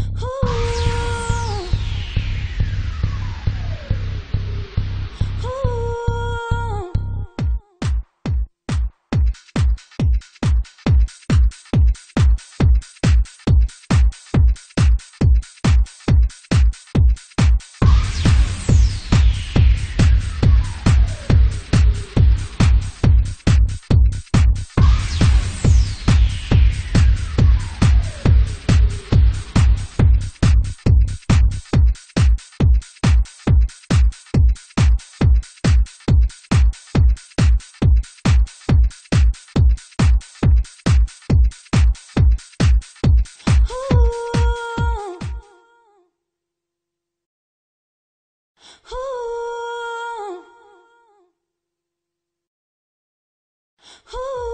Oh! Ooh. Ooh.